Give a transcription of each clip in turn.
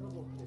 と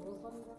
Европа.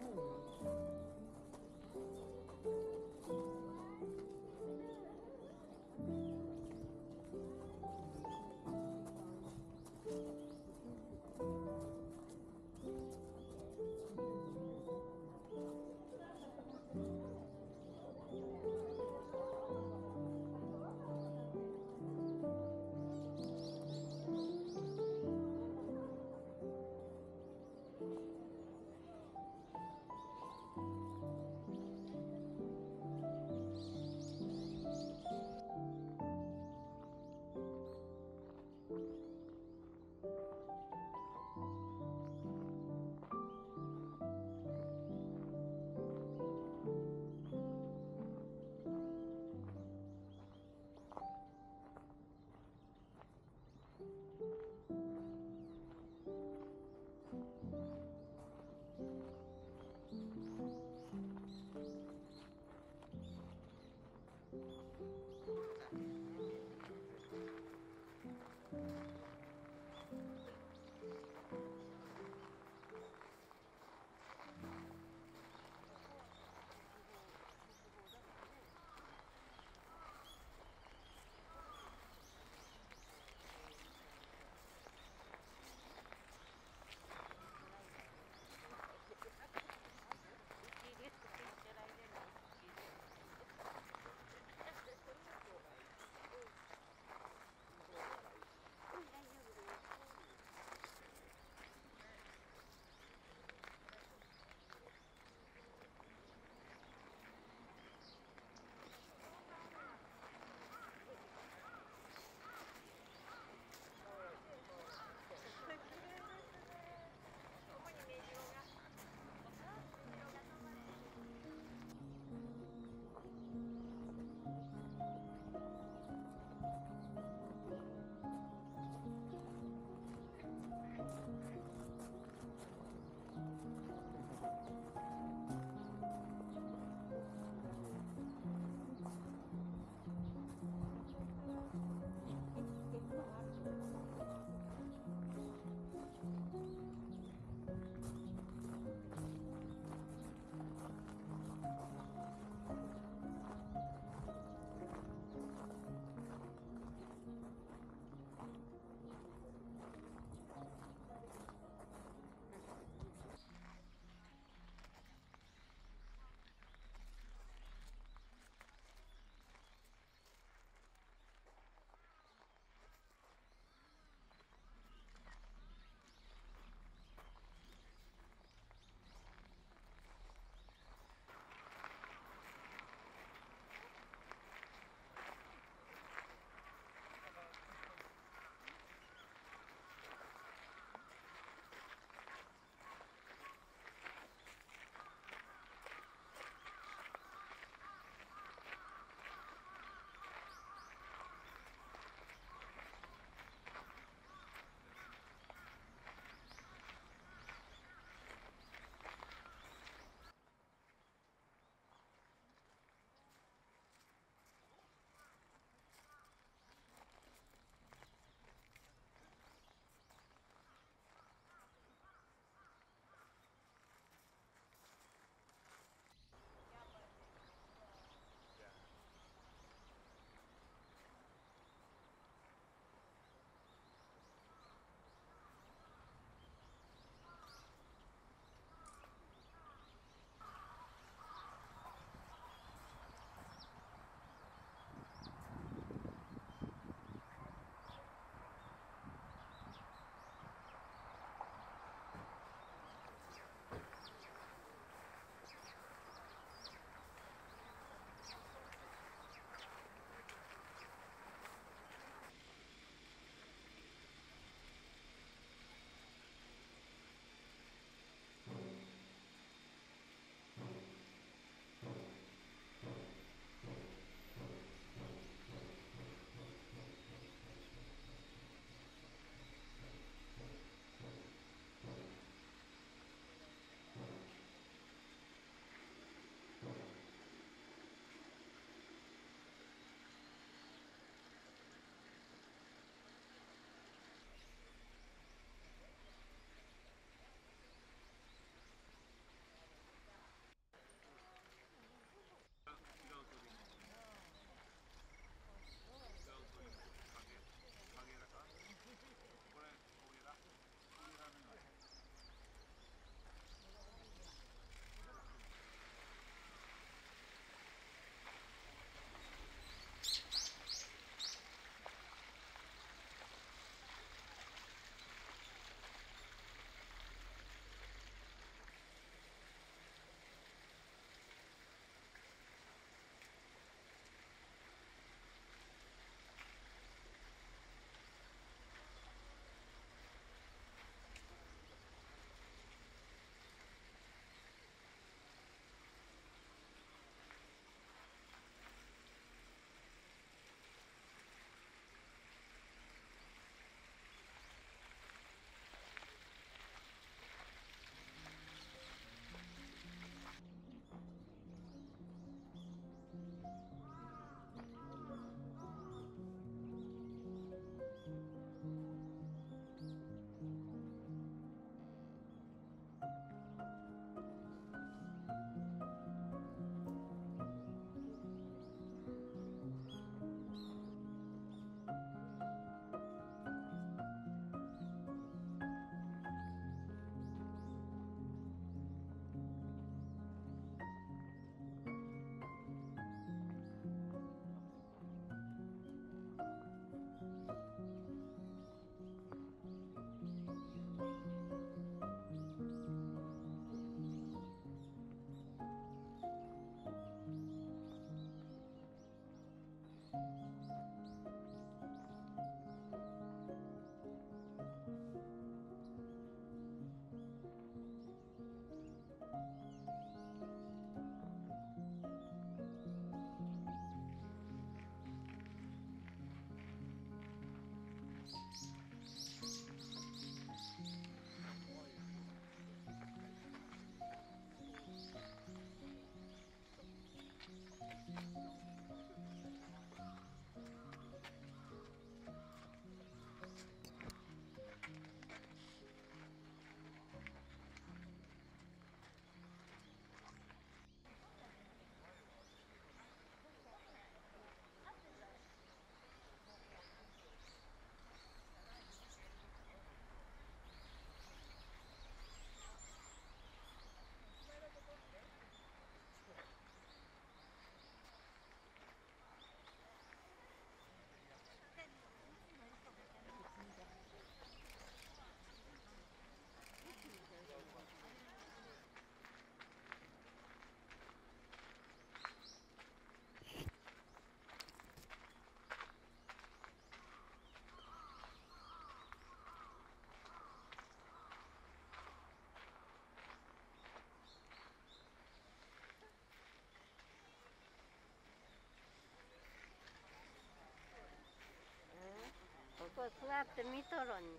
構座って見とろに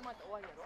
ってもらったら終わりやろ？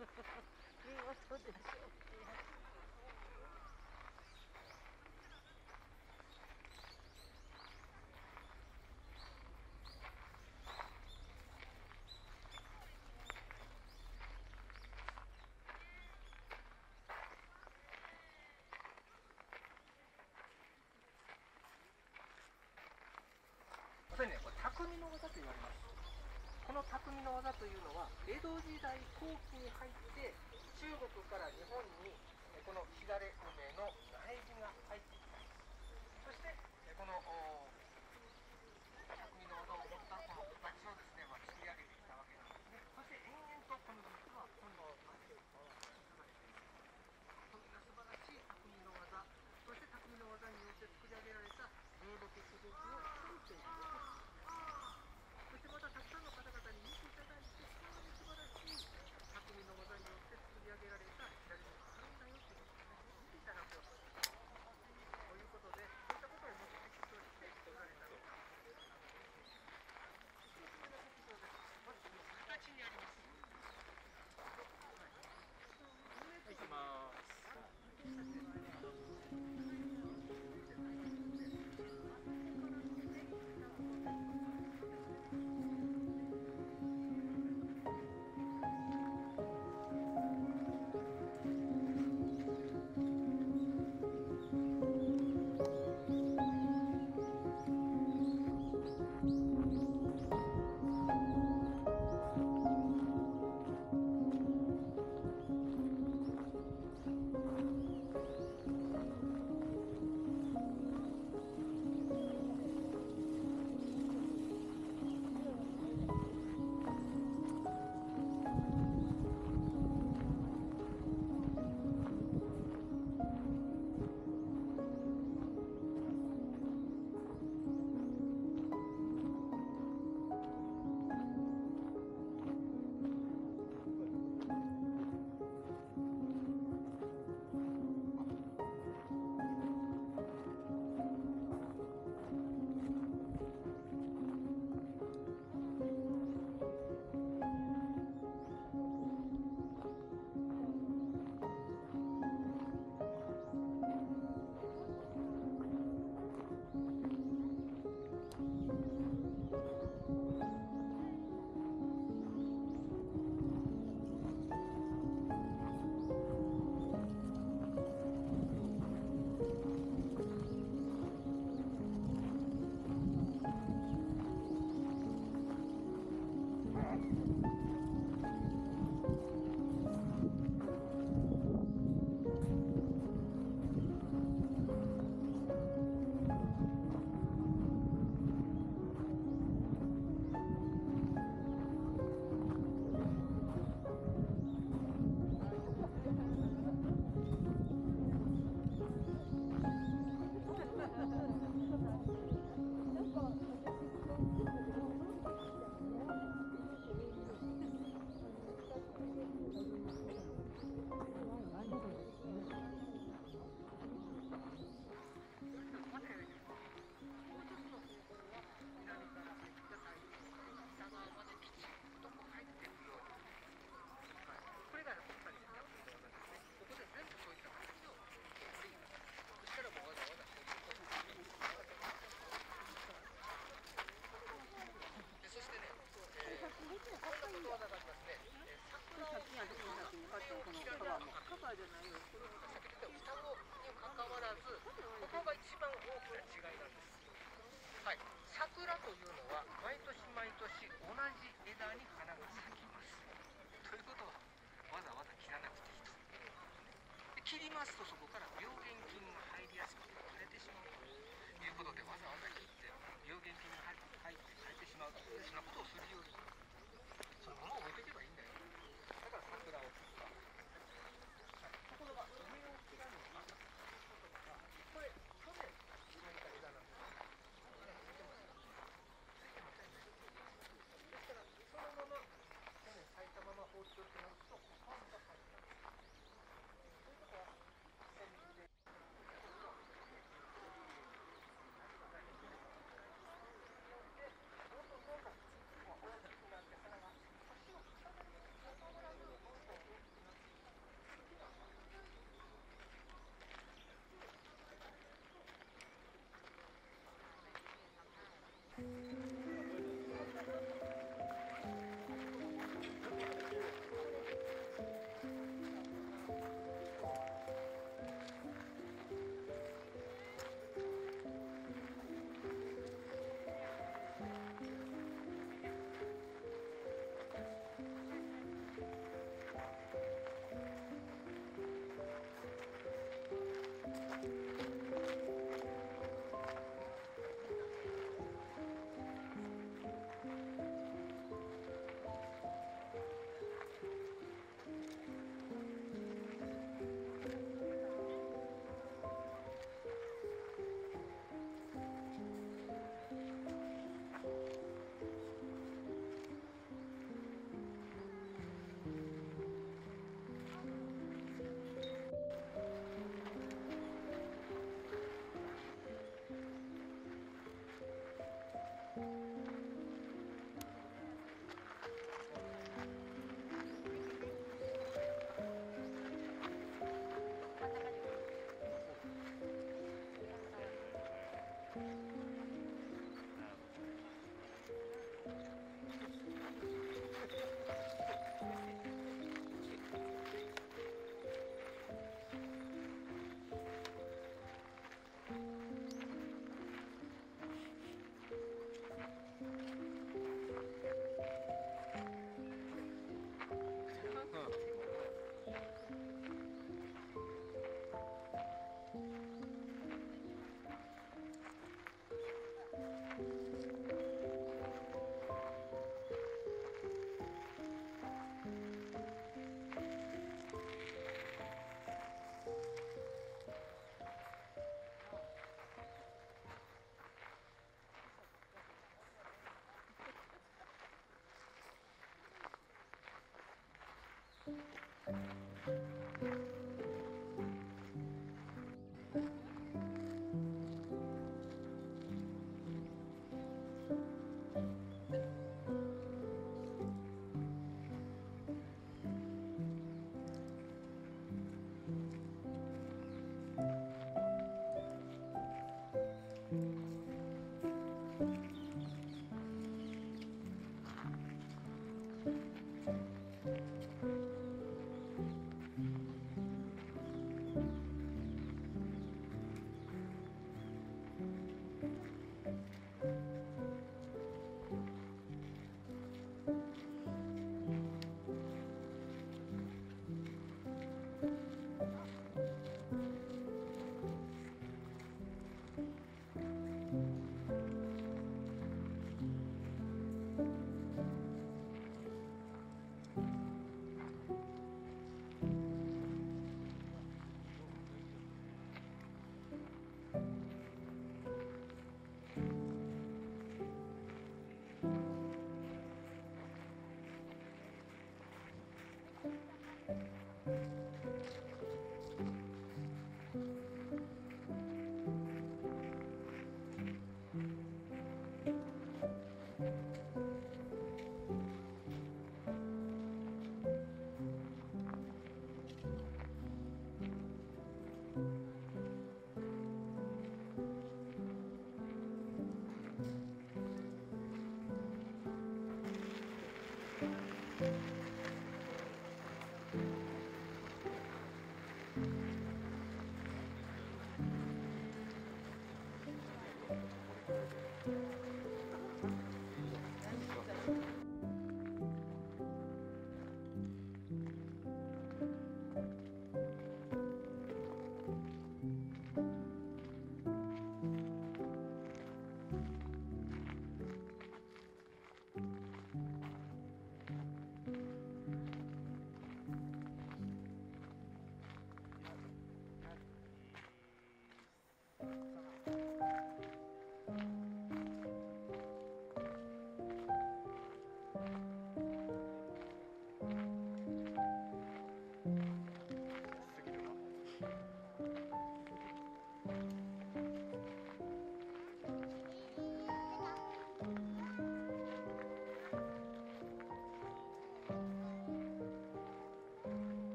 見事でしょう。ねこれ匠の技と言われますこの匠の技というのは江戸時代後期に入って中国から日本にこの火梅の苗木が入ってきた。そしてこの